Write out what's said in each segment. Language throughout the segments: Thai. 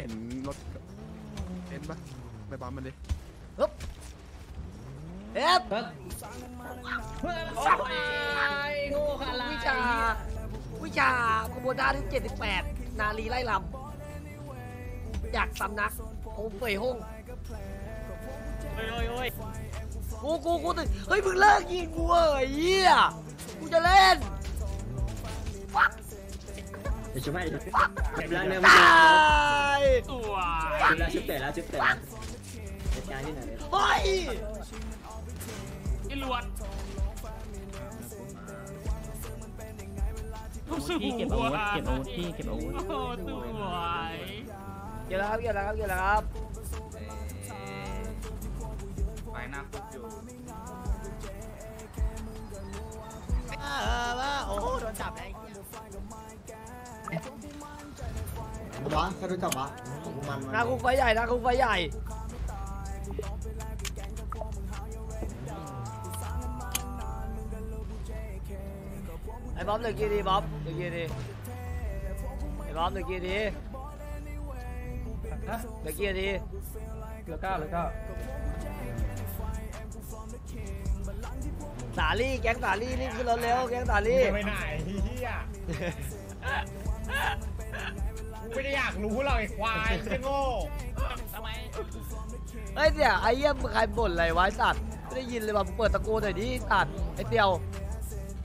เห็นรถเห็นปะไปปั๊มมันดิฮึบเอฟเฮ้ยโอ้ยโง่ขลาวิชา วิชาขบวนท่าที่78 นาลีไล่ลำอยากสำนักโอ้เป่ยห้องโอ้ยโอ้ยโอ้ยกูกูกูตื่นเฮ้ยมึงเลิกยิงกูเอ้ยเหี้ยกูจะเล่นฟัก เดี๋ยวชุบให้เดี๋ยวชุบให้เดี๋ยวเร็วตายสวยชุบแล้วชุบเตะแล้วชุบเตะแล้วจัดการที่ไหนเลยเฮ้ยไอ้หลวดพี่เก็บอาวุธเก็บอาวุธพี่เก็บอาวุธโอ้สวยเกี่ยวแล้วครับเกี่ยวแล้วครับเกี่ยวแล้วครับไฟหน้าคุกอยู่โอ้โดนจับไอ้วะใครรู้จักวะของมันหนาคุกไฟใหญ่หนาคุกไฟใหญ่ ไอ้บ๊อบเหลือกี่ทีบ๊อบเหลือกี่ทีไอ้บ๊อบเหลือกี่ทีเหลือกี่ทีเหลือเก้าเหลือเก้าสาลี่แก๊งสาลี่รีบขึ้นรถเร็วแก๊งสาลี่ ไปไหนเฮียกู ไม่ได้อยากรู้หรอกไอ้ควายไม่โง่ทำไมเฮ้ยเนี่ยไอ้เยี่ยมงใครบ่นอะไรวะไอ้สัตว์ไม่ได้ยินเลยว่ะมึงเปิดตะโกนหน่อยดิสัตว์ไอ้เตียว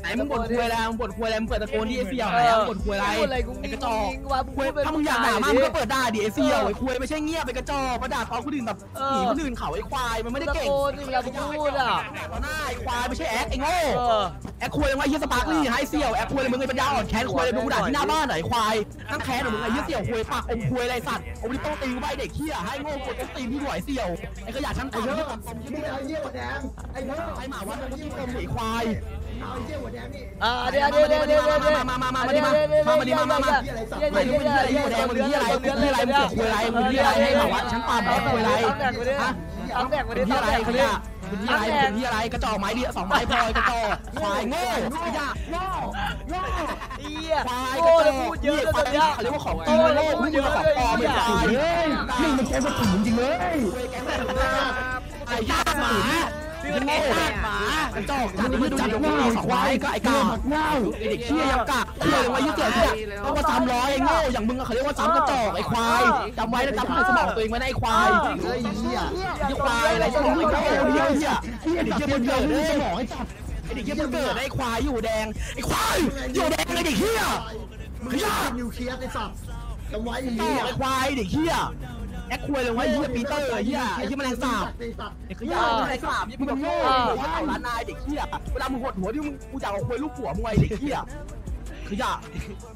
ไหนมึงบ่นคุยอะไรมึงบ่นคุยอะไรมึงเปิดตะโกนที่ไอเสี่ยวไหนอะมึงบ่นคุยอะไรพูดอะไรกูไอ้งิกงระจอกงิงวะมึงคุยพูดเป็นถ้ามึงอยากด่ามาผู้ชมึงก็เปิดด่าดิไอเสี่ยวเออไอ้คุยไม่ใช่เงียบไปกระจอกมาด่าเขาคนอื่นแบบเอหอนีคนอื่นเขาไอ้ควายมันไม่ได้ตะเก่งโกนนี่เราพูดอะต่อหน้าไอ้ควายไม่ใช่แอคไอ้โง่เออแอคคุยอะไรวะไอ้เหี้ยสปาร์คลี่ไฮเสี่ยวแอคคุยอะไรมึงไอ้ปัญญาอ่อนแค้นคุยอะไรมึงกูด่าที่หน้าบ้านไหนควายนั่งแค้นเหรอมึงไอ้เหี้ยเสี่ยวคุยปากอมคุยอะไรสัตว์อมนี่โต้ตีกูไปเด็กเหี้ยให้โง่กดต้นตีนพี่หวยเสี่ยวไอ้ขยะชั้นต่ำที่ต่ำตมที่นี่ไอ้เหี้ยหัวแดงไอ้เนาะไอ้หมาวัดมันก็ที่ตมไอ้ควายเอาไอ้เหี้ยหัวแดงนี่ อ่าเดี๋ยวเดี๋ยวเดี๋ยวเดี๋ยวเดี๋ยวมามามามาดิมามามาดิมามามาไหนมึงเป็นที่อะไรหัวแดงมึงเป็นที่อะไรมึงเป็นที่อะไรมึงเป็นที่อะไรมึงเป็นที่อะไรให้บอกว่าฉันปาดแบบคุยอะไรฮะตั้งแต่วันนี้ตั้งแต่วันนี้เป็นที่อะไรเป็เดียอะไรกระจอกไม้ดิสองไม้พลอยกระจอกควายโง่ขยะโง่โง่เอี้ยควายกระจอกพูดเยอะเลยเนี่ยเขาเรียกว่าของจริงโลกมันเยอะของปลอมไม่ตายเฮ้ยนี่มันแค่สกุลจริงเลยไอ้ยาหมา โง่หมาจอกจัดมือจัดโง่สองไม้ก็ไอ้กาเง่าไอ้เด็กเชี่ยยังกะเชี่ยเลยว่ายี่เสือเนี่ยต้องมาซ้ำร้อยไอ้โง่อย่างมึงเขาเรียกว่าซ้ำกระจอกไอ้ควายจำไว้นะจำในสมองตัวเองไว้นะไอ้ควายเฮ้เหี้ยไอ้ควายอะไรสมองไอ้โง่เดียเหี้ยไอ้เด็กเชี่ยมันเกิดเลยสมองไอ้สัตว์ไอ้เด็กเชี่ยมันเกิดไอ้ควายอยู่แดงไอ้ควายอยู่แดงไอ้เด็กเชี่ยมึงจะนิวเคลียร์ไอ้สัตว์จำไว้ไอ้ควายเด็กเหี้ย แอคควยเลยว่าไอ้เหี้ยปีเตอร์ไอ้เหี้ยไอ้เหี้ยแมลงสาบไอ้สัตว์ไอ้ขยะแมลงสาบมึงโง่ว่าเอาล้านนายเด็กเหี้ยเวลามึงหดหัวที่มึงกูจะเอาควยลูกหัวมึงไอ้เด็กเหี้ยขยะ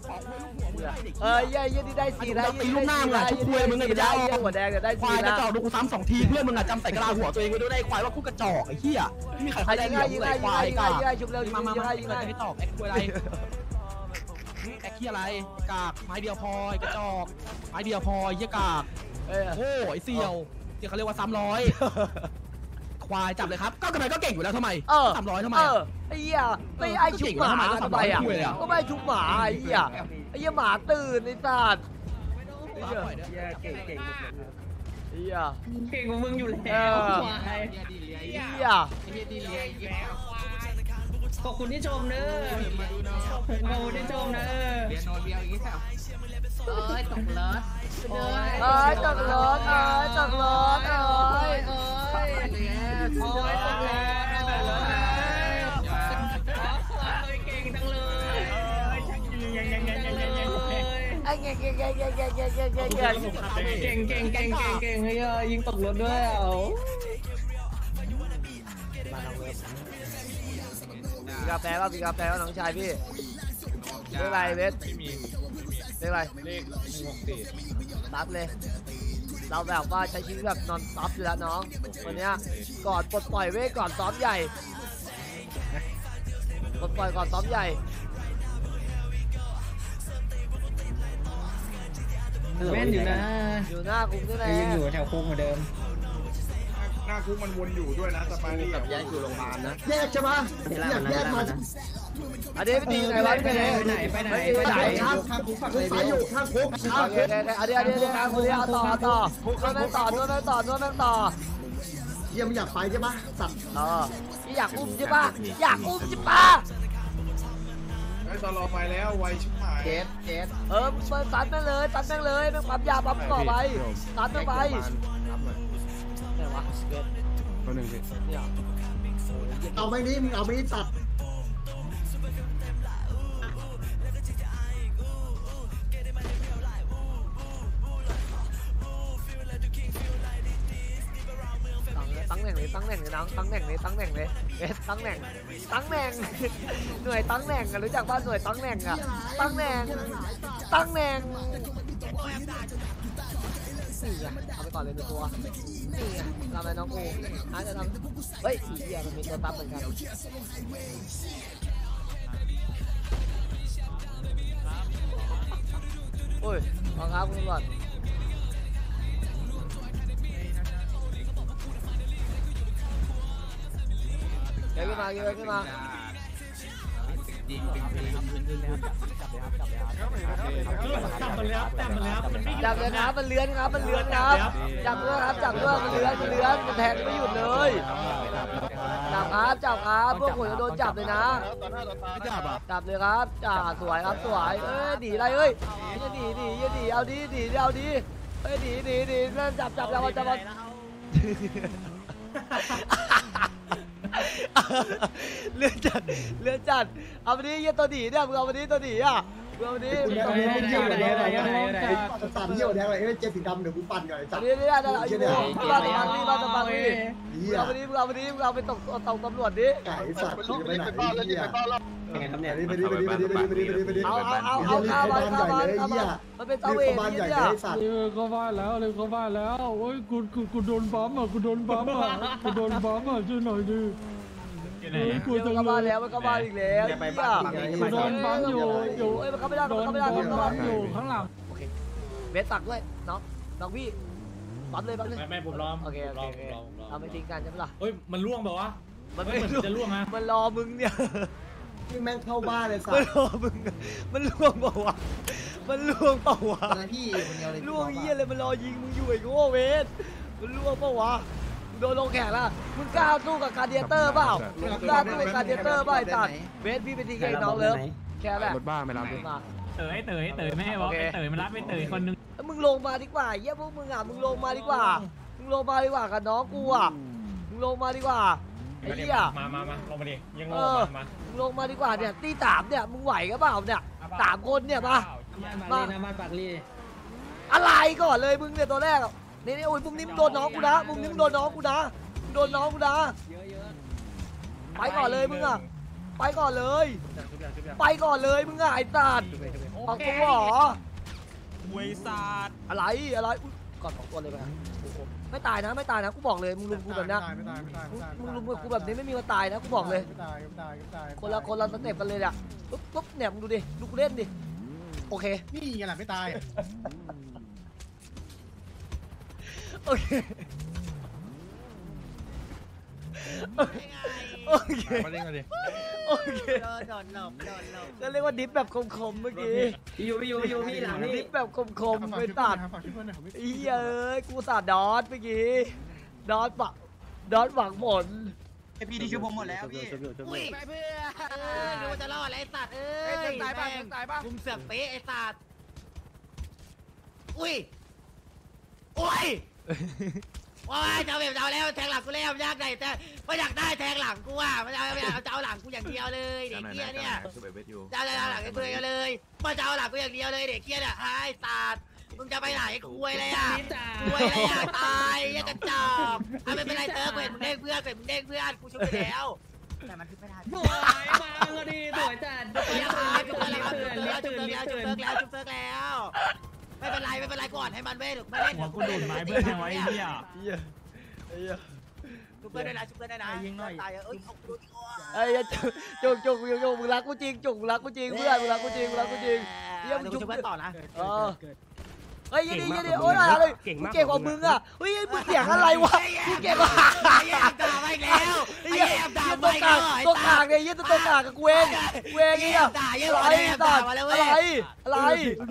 ขอควยลูกหัวมึงไอ้เด็กเอเหี้อยเหี้ยเหี้ยนี่ได้สีนะตีลูกหน้ามึงอะชุบควยมึงไงได้เดี๋ยวเหี้ยหัวแดงจะได้ควาสียกระนะจอกดูกูซ้ำสองทีเพื่อนมึงอะจำใส่กระลาหัวตัวเองไว้ด้วยได้ควายว่ากูกระจอกไอ้เหี้ยไม่มีใครใครเขาได้ยิงเหลี่ได้ยมยิงเลได้ยยิงควายกาได้ยิงได้ชุบเร็วยิงมามาได้มายิงเราได้จะไม่ตอบแอคควยอะไรแอคเหี้ยอะไรกากไม้เดียวพอกระจอกไม้เดียวพอเหี้ยกากเออ โอ้ไอเซียวที่เขาเรียกว่าซ้ำร้อยควายจับเลยครับก็กำไมก็เก่งอยู่แล้วทำไมเออซ้ำร้อยทำไมเออะ อไอ้เหี้ยไม่ไอ้ชุบหมาทำไมทำไมอะทำไมอะก็ไม่ชุบหมาไอ้เหี้ยไอ้เหี้ยหมาตื่นไอ้สัตว์ไอ้เหี้ยเก่งเก่งไอ้เหี้ยเก่งกว่ามึงอยู่เอแล้วอควายเฮียดีเลียไอ้เฮียเหี้ยเฮียดีเลียอีกแล้ว ขอบคุณที่ชมเนอะมาดูหน่อยขอบคุณที่ชมเนอะเรียนโนเรียอีกแล้วเอ้ยตกรถโอ้ยเอ้ยตกรถเอ้ยตกรถเอ้ยโอ้ยโอ้ยตกแล้วเก่งจังเลยไอ้เงี้ยเงี้ยเงี้ยเงี้ยเงี้ยเงี้ยเงี้ยเก่งเก่งเก่งเก่งเก่งเฮ้ยยิงตกรถด้วยอะ มีกาแฟป่ะมีกาแฟป่ะน้องชายพี่เรื่องอะไรเวสไม่มีเรื่องอะไรเลขหนึ่งหกสี่ซับเลย เราแบบว่าใช้ชีวิตแบบนอนซับอยู่แล้วน้องวันเนี้ยก่อนปลดปล่อยเว้ยก่อนซ้อมใหญ่ปลดปล่อยก่อนซ้อมใหญ่แม่นอยู่นะ อยู่หน้าคุกนี่แหละยังอยู่แถวคุกเหมือนเดิมห น้าข้างคุกมันวนอยู่ด้วยนะสปารี่กับแยกอยู่โรงพยาบาลนะแยกใช่ปะเดี๋ยวอยากแยกมานะอันนี้ไม่ดีไหนวะพี่เนไปไหนไปไหนไปไหนข้างข้างคุกฝั่งไหนซ้ายอยู่ข้างคุกข้างโอเคคุกโอเคอันนี้อันนี้อันนี้ครับคนนี้เอาต่อเอาต่อโดนแม่งต่อโดนแม่งต่อโดนแม่งต่อเยี่ยมอยากไปใช่ปะสัตว์เอออยากอุ้มใช่ปะอยากอุ้มใช่ปะไอ้ตอนรอไปแล้วไวชิบหายเจ็ดเจ็ดเออเปิดตัดแม่งเลยตัดแม่งเลยแม่งปั๊มยาปั๊มต่อไปตัดแม่งไป วะเจ็ดตัวหนึ่งสิเนี่ยเอาไม่นี้มึงเอาไม่นี้ตัดตั้งแหน่งเลยตั้งแหน่งเลยน้องตั้งแหน่งเลยตั้งแหน่งเลยเอ๊ะตั้งแหน่งตั้งแหน่งหน่วยตั้งแหน่งอะรู้จักบ้านหน่วยตั้งแหน่งอะตั้งแหน่งตั้งแหน่งนี่ไงเอาไป ก่อนเลยหนึ่งตัวนี่ไงทำอะไรน้องกูอาจจะทำเฮ้ยอีเหี้ยมันมีตัวตับเหมือนกันโอ้ยขอครับคุณตำรวจเดี๋ยวขึ้นมาเดี๋ยวขึ้นมา จับมันแล้วจับมันแล้วมันไม่จับเลยครับมันเลื้อนครับมันเลื้อนครับจับด้วยครับจับด้วยมันเลื้อนมันเลื้อนมันแทงไม่หยุดเลยจับครับจับครับพวกผมจะโดนจับเลยนะจับเลยครับจ่าสวยครับสวยเอ้ยหนีอะไรเอ้ยอย่าหนีหนีอย่าหนีเอาดีหนีเอาดีเอ้ยหนีหนีหนีเริ่มจับจับจับจับจับ เลือนจัดเลือนจัดเอาไปดิเยี่ยตัวหนีเนี่ยมึงเอาไปดิตัวหนีอะมึงเอาไปดิกูมึงแยกเอาไปดิยกูเยี่ยวเลยนะตัดเยี่ยวแดงเลยเอ้ยเจ็ดสีดำเดี๋ยวกูปั่นก่อนไอ้สัอัตนว์นี้นี่ได้แล้วอยู่บ้านตะบังนี่บ้านตะบังนี่เหี้ยเอาไปดิมึงเอาไปดิมึงเอาไปตกตกตำรวจดิไก่สัตว์ขี่ไปไหนเหี้ยยังไงครับเนี่ยไปดิไปดิไปดิไปดิไปดิไปดิไปดิเอาเอาเอาเอาข้าวบ้านข้าวบ้านข้าวบ้านมันเป็นตะเวรบ้านใหญ่เนี่ยเลยสัตว์เออเข้าบ้านแล้วเลยเข้าบ้านแล้วโอ้ยกูกูกูโดนปั๊มอะกูโดนปั๊มอะกูโดนปั๊มอะช่วยหน่อยดิ กูเดี๋ยวจะมันเข้าบ้านแล้วมันเข้าบ้านอีกแล้วไปบ้านกูโดนปั๊มอยู่อยู่เอ้ยมันเข้าไม่ได้โดมันนเข้าไม่ได้โดมันนเข้าปั๊ไม่มได้อยู่ข้างหลังโอเคเบสตักด้วยน้องน้องพี่ปั๊มเลยปั๊มเลยไม่ไม่ผมรอโอเคโอรเคอโอเครอเอาไม่ทิ้งกันใช่ไหมล่ะเฮ้ยมันล่วงแบบวะมันไม่เหมือนจะล่วงนะมันรอมึงเนี่ยนี่แม่งเข้าบ้านเลยสัตมันว์รอมึงมันล่วงเปล่าวะมันล่วงเปล่าวะอะไรพี่คนเดียวเลยล่วงเยี่ยเลยมันรอยิงมึงอยู่ไอ้โง่เวทมันล่วงเปล่าวะมึงโดนลงแข่งละมึงกล้าสู้กับคาร์เดียเตอร์เปล่ามึงกล้าสู้กับคาร์เดียเตอร์เปล่าไอ้ตัดเวทพี่เป็นทีเกน้องเลิฟแค่แบบรถบ้าไม่รับดิมาเต๋ยเต๋ยเต๋ยไม่ให้บอกโอเคไอ้เต๋ยมันรับไอ้เต๋ยคนนึงแล้วมึงลงมาดีกว่าเยี่ยพวกมึงอะมึงลงมาดีกว่ามึงลงมาดีกว่ากับน้องกูอะมึงลงมาดีกว่าไอ้เหี้ยมามามาลงมาดิยังงเองอมามึงลงมาดีกว่าเนี่ยตีสามเนี่ยมึงไหวกับเปล่าเนี่ยสามคนเนี่ยมามาลีนะมาปากลีอะไรก่อนเลยมึงเนี่ยตัวแรกอะ นี่นี่โอ้ยมึงนี่มึงโดนน้องกูนะมึงนี่มึงโดนน้องกูนะมึงโดนน้องกูนะไปก่อนเลยมึงอะไปก่อนเลย ไปก่อนเลยมึงอะไอ้สัตว์ออกตัวเหรอเวยศาสตร์อะไรอะไรอุ๊ยก่อนสองตัวเลยไปโอ้โหไม่ตายนะไม่ตายนะกูบอกเลยมึงลุมกูแบบเนี้ยไม่ตายไม่ตายมึไม่งตายมึงลุมกูแบบนี้ไม่มีวันตายนะกูบอกเลยไม่ตายไม่ตายไม่ตายคนละคนละสเต็ปกันเลยเนี่ยปุ๊บปุ๊บเนี่ยมึงดูดิดูกูเล่นดิโอเคนี่ไงล่ะไม่ตาย โอเคโอเคมาเล่นกันดิโอเคก็เรียกว่าดิฟแบบคมๆเมื่อกี้พี่ยูพี่ยูพี่ยูพี่หลังดินี่ฟแบบคมๆไม่ตัดฝากช่วยเพื่อนหน่อยผมไม่เอ้ยเอ้ยกูสาดดอทเมื่อกี้ดอทปะดอทหวังผลพี่ที่ชุบผมหมดแล้วพี่อุ้ยไปเพื่อเอ้ยดูว่าจะรอดอะไรไอ้สัตว์เอ้ยเอ้ยตายป่ะแม่งตายป่ะคุมเสือกเป๊ะไอ้สัตว์อุ้ยอุ้ย ว้ายจะเอาแบบจะเอาแล้วแทงหลังกูแล้วยากไหนแต่ไม่อยากได้แทงหลังกูอะไม่เอาไม่เอาจะเอาหลังกูอย่างเดียวเลยเด็กเกี้ยเนี่ยจะเอาหลังไอ้คุยกันเลยมาจะเอาหลังกูอย่างเดียวเลยเด็กเกี้ยเนี่ยไอ้สัตว์มึงจะไปไหนคุยเลยอะคุยอะไรอะตายยังกระจอกอะไม่เป็นไรเติร์กเว้ยมึงเด้งเพื่อนเว้ยมึงเด้งเพื่อนกูช่วยไปแล้วแต่มันคือไม่ได้สวยมาก็ดีสวยจัดเรียบร้อยจุ๊บรีแล้วบตื่นจุ๊บรีบแล้วตื่จุ๊นบรีบแล้วตื่นจุ๊บแล้วจุ๊บแล้ว ไม่เป็นไรไม่เป็นไรก่อนให้มันเว้ยเดี๋ยวไม่เล่นหัวกูดูดไม้เพื่อนยังไว้ไอ้เหี้ยจุ๊บเพื่อนได้นะจุ๊บเพื่อนได้นะตายเอ้ยเอาดูดิไอ้ยจุกจุกจุกจุกมึงรักกูจริงจุกมึงรักกูจริงเพื่อนมึงรักกูจริงมึงรักกูจริงเยี่ยมเดี๋ยวจุกจุ๊บเพื่อนต่อนะเออเฮ้ยยี่ดิยี่ดิโอ้ยอะไรเก่งมากเก่งกว่ามึงอะเฮ้ยมึงเสียงอะไรวะมึงเก่งกว่าไอ้เหี้ยด่าไปแล้วไอ้ไอ้เหี้ยเหี้ยด่าตัวไปกลางแล้วตัวกลางเนี่ยยี่ตัวกลางกับกูเองกูเองเนี่ยด่าเยอะอะไรเลยตัด่าดมาแล้วอะเว้ไรยอะไร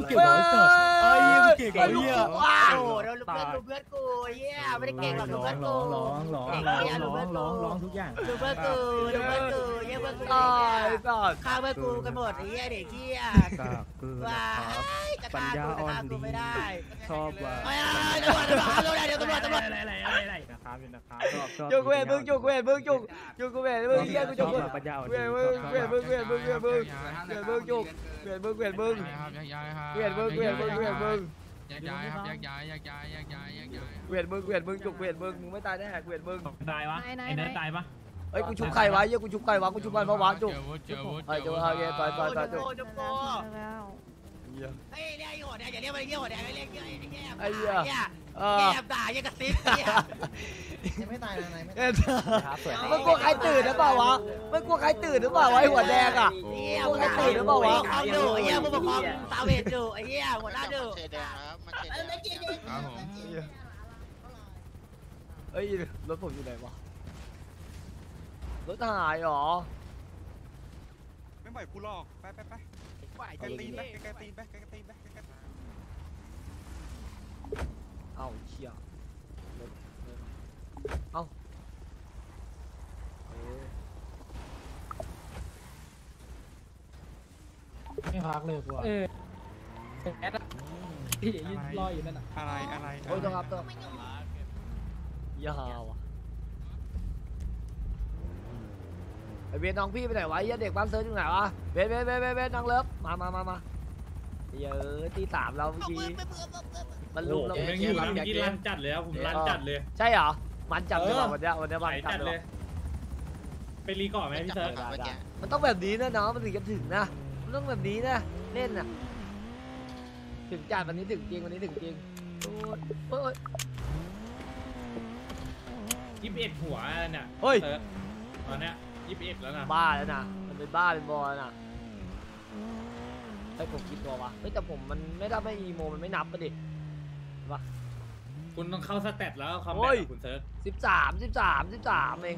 เก่งกว่าไอ้สัตว์ไอ้เหี้ยเก่งกว่าไอ้เหี้ยว้าโอ้วโหเราลูกเพื่อนลูกเพื่อนกูไอ้เหี้ยไม่ได้เก่งหรอกลูกร้อเพื่องนกูร้องร้องร้องเก่งร้องเหี้ยลูกร้อเพื่องนร้กูองร้องทุกอย่างลูกเพื่อนกูลูกเพื่อนกูเหี้ยเพื่อนกูตายสัตว์ฆ่าเพื่อนกูกันหมดไอ้เหี้ยเด็กเหี้ยกากเกลือว้านะครับย จะฆ่ากูจะฆ่ากูไม่ได้ชอบว่าไอ้ตำรวจตำรวจตำรวจเดี๋ยวตำรวจตำรวจอะไรอะไรอะไรอะไรนะครับนะครับชอบชอบจุกเวทมึงจุกเวทมึงจุกจุกเวทมึงเฮียกูจุกเวทปัญญาอ่อนเวทมึงเวทมึงเวทมึงเวทมึงเวทมึงจุกเวทมึงเวทมึงครับแยกย้ายครับเวทมึงเวทมึงเวทมึงแยกย้ายครับแยกย้ายแยกย้ายแยกย้ายแยกย้ายเวทมึงเวทมึงจุกเวทมึงมึงไม่ตายแน่เวทมึงตายวะไอ้เนื้อตายปะเฮ้ยกูชุบใครวะเฮียกูชุบใครวะกูชุบมันเพราะวะจุกเจอวุฒิเจอวุฒิเฮ้ยจุกโอเคต่อยต่อยต่อยจุก โอ้จุกโกเฮ้ยเรียกไอ้หัวแดงอย่าเรียกมันเรียกหัวแดงเรียกเรียกไอ้แก้มไอ้เหี้ยเหี้ยเออแก้มด่าเหี้ยกระซิบเหี้ยยังไม่ตายนะนายไม่เอ็ดมันกลัวใครตื่นหรือเปล่าวะมันกลัวใครตื่นหรือเปล่าวะไอ้หัวแดงอะเหี้ยพวให้ตื่นหรือเปล่าวะผู้ปกครองดุไอ้เหี้ยผู้ปกครองสาเวทดุไอ้เหี้ยหัวหน้าดุครับผมเฮ้ยรถผมอยู่ไหนวะรถหายเหรอ ไม่ไหวกูหรอก ไปไปไป ไกลตีนไปไกลตีนไปไกลตีนไปไกลตีนเอ้าเชี่ยรถเอ้าเออไม่พักเลยกูเออแอดที่ยืนรออยู่นั่นน่ะอะไรอะไรโอ้ยต้องรับต้องยาวอะไอ เวนน้องพี่ไปไหนวะไอ้เหี้ยเด็กบ้านเซิร์ชอยู่ไหนวะเวนเวนเวนเวนเวนน้องเลิฟมามามามาเยอะที่สามเราเมื่อกี้มันลุกเราผมยังอยู่นะเมื่อกี้รันจัดเลยครับผมรันจัดเลย ใช่เหรอมันจับเลยว่ะวันเนี้ยวันเนี้ยไหมัลนจับจัดเลเลยย ไปรีก่อนไหมพี่เซิร์ฟได้ได้มันต้องแบบนี้นะน้องมันถึงจะถึงนะมันต้องแบบนี้นะเล่นน่ะถึงจัดวันนี้ถึงจริงวันนี้ถึงจริงโอ้ยโอ้ยยี่สิบเอ็ดหัวเนี่ยเฮ้ย ซิร์ฟตอนเนี้ย ยี่สิบเอ็ดแล้วนะบ้าแล้วนะมันเป็นบ้าเป็นบอลนะไอ้ยผมคิดตัววะเฮ้ยแต่ผมมันไม่ได้ไม่อีโมมันไม่นับปะดิคุณต้องเข้าสเตตแล้วคอมโอ้แบทยคุณเซิร์ฟสิบสามสิบสามสิบสามเอง